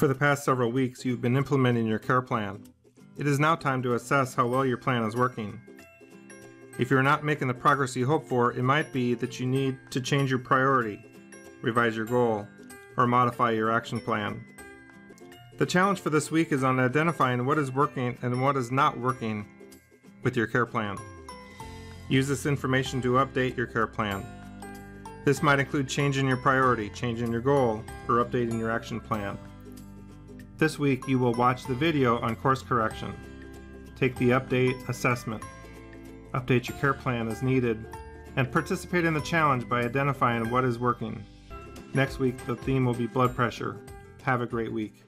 For the past several weeks, you've been implementing your care plan. It is now time to assess how well your plan is working. If you're not making the progress you hope for, it might be that you need to change your priority, revise your goal, or modify your action plan. The challenge for this week is on identifying what is working and what is not working with your care plan. Use this information to update your care plan. This might include changing your priority, changing your goal, or updating your action plan. This week you will watch the video on course correction. Take the update assessment. Update your care plan as needed and participate in the challenge by identifying what is working. Next week the theme will be blood pressure. Have a great week.